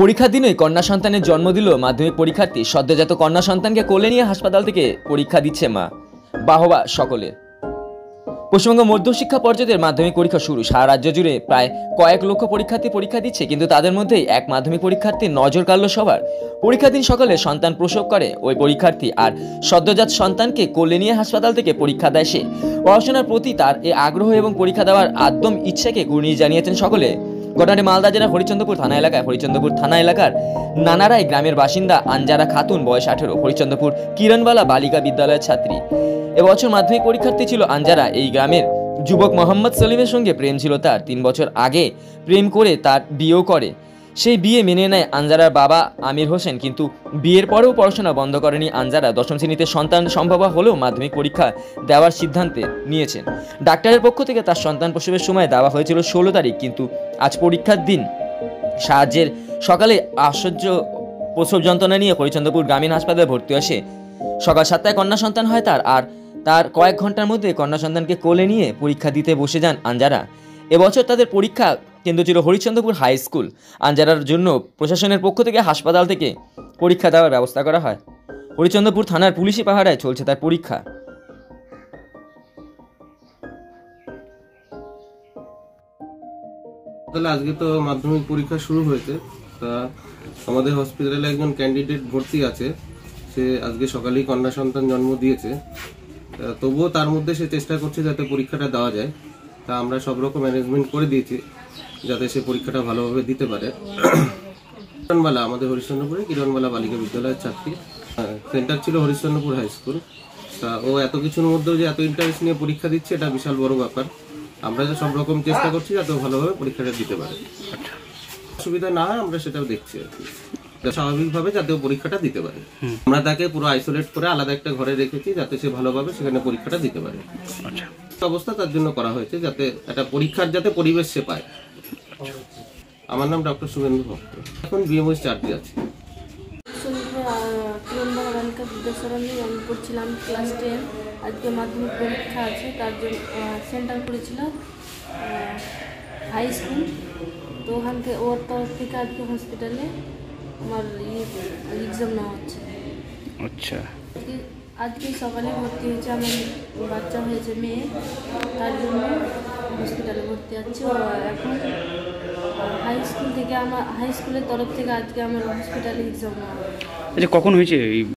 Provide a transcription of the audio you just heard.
পরীক্ষার দিনই কন্যা সন্তানের জন্ম দিল মাধ্যমিক পরীক্ষার্থী। সদ্যজাত কন্যা সন্তানকে কোলে নিয়ে হাসপাতাল থেকে পরীক্ষা দিচ্ছে মা। বাহবা সকলের পশ্চিমবঙ্গ মধ্যশিক্ষা পর্যায়ের মাধ্যমিক পরীক্ষা শুরু। সারা রাজ্য জুড়ে প্রায় কয়েক লক্ষ পরীক্ষার্থী পরীক্ষা দিচ্ছে, কিন্তু তাদের মধ্যেই এক মাধ্যমিক পরীক্ষার্থী নজর কাড়ল সবার। পরীক্ষা দিন সকালে সন্তান প্রসব করে ওই পরীক্ষার্থী আর সদ্যজাত সন্তানকে কোলে নিয়ে হাসপাতাল থেকে পরীক্ষা দেয় সে। পড়াশোনার প্রতি তার এ আগ্রহ এবং পরীক্ষা দেওয়ার আদ্যম ইচ্ছাকে কুর্নিশ জানিয়েছেন সকলে। ঘটনাটি মালদা জেলার হরিচন্দ্রপুর থানা এলাকায়। হরিচন্দ্রপুর থানা এলাকার নানারাই গ্রামের বাসিন্দা আঞ্জারা খাতুন, বয়স আঠেরো। হরিচন্দ্রপুর কিরণবালা বালিকা বিদ্যালয়ের ছাত্রী। এবছর মাধ্যমিক পরীক্ষার্থী ছিল আঞ্জারা। এই গ্রামের যুবক মোহাম্মদ সলিমের সঙ্গে প্রেম ছিল তার। তিন বছর আগে প্রেম করে তার বিয়েও করে। সেই বিয়ে মেনে নেয় আঞ্জারার বাবা আমির হোসেন, কিন্তু বিয়ের পরেও পড়াশোনা বন্ধ করেনি আঞ্জারা দশম শ্রেণীতে সন্তান সম্ভব হলেও মাধ্যমিক পরীক্ষা দেওয়ার সিদ্ধান্তে নিয়েছেন। ডাক্তারের পক্ষ থেকে তার সন্তান প্রসবের সময় দেওয়া হয়েছিল ষোলো তারিখ, কিন্তু আজ পরীক্ষার দিন। সাহায্যের সকালে আশ্চর্য প্রসব যন্ত্রণা নিয়ে হরিচন্দ্রপুর গ্রামীণ হাসপাতালে ভর্তি আসে সকাল সাতটায় কন্যা সন্তান হয় তার, আর তার কয়েক ঘণ্টার মধ্যে কন্যা সন্তানকে কোলে নিয়ে পরীক্ষা দিতে বসে যান আঞ্জারা এবছর তাদের পরীক্ষা কেন্দ্র ছিল হরিচন্দ্রপুর হাই স্কুল আঞ্জারার জন্য প্রশাসনের পক্ষ থেকে হাসপাতাল থেকে পরীক্ষা দেওয়ার ব্যবস্থা করা হয়। হরিচন্দ্রপুর থানার পুলিশি পাহারায় চলছে তার পরীক্ষা। তাহলে আজকে তো মাধ্যমিক পরীক্ষা শুরু হয়েছে। তা আমাদের হসপিটালে একজন ক্যান্ডিডেট ভর্তি আছে। সে আজকে সকালেই কন্যা সন্তান জন্ম দিয়েছে। তবুও তার মধ্যে সে চেষ্টা করছে যাতে পরীক্ষাটা দেওয়া যায়। তা আমরা সব রকম ম্যানেজমেন্ট করে দিয়েছি। যাতে সে পরীক্ষাটা ভালোভাবে দিতে পারে। কিরণবালা আমাদের হরিশ্চন্দ্রপুরে কিরণবালা বালিকা বিদ্যালয়ের ছাত্রী। সেন্টার ছিল হরিশ্চন্দ্রপুর হাই স্কুল। তা ও এত কিছুর মধ্যেও যে এত ইন্টারেস্ট নিয়ে পরীক্ষা দিচ্ছে এটা বিশাল বড় ব্যাপার। আমরা যে সব রকম চেষ্টা করছি যাতে ও ভালোভাবে পরীক্ষাটা দিতে পারে। অসুবিধা না হয় আমরা সেটাও দেখছি আর কি। স্বাভাবিকভাবে যাতে ও পরীক্ষাটা দিতে পারে। আমরা তাকে পুরো আইসোলেট করে আলাদা একটা ঘরে রেখেছি যাতে সে ভালোভাবে সেখানে পরীক্ষাটা দিতে পারে। অবস্থা তার জন্য করা হয়েছে যাতে একটা পরীক্ষার যাতে পরিবেশ সে পায়। আমার নাম ডক্টর শুভেন্দু ভক্ত। এখন বিএমওস চার্জে আছে। আমি পড়ছিলাম ক্লাস টেন আজকে মাধ্যমিক পরীক্ষা আছে তার জন্য সেন্টার করেছিল হাই স্কুল তো ওখান থেকে ওর তরফ থেকে আজকে হসপিটালে আমার এক্সাম নেওয়া হচ্ছে। আচ্ছা। আজকে সকালে ভর্তি হয়েছে আমার বাচ্চা হয়েছে মেয়ে, তার জন্য হসপিটালে ভর্তি আছে। এখন হাই স্কুল থেকে আমার হাই স্কুলের তরফ থেকে আজকে আমার হসপিটালে এক্সাম আচ্ছা কখন হয়েছে এই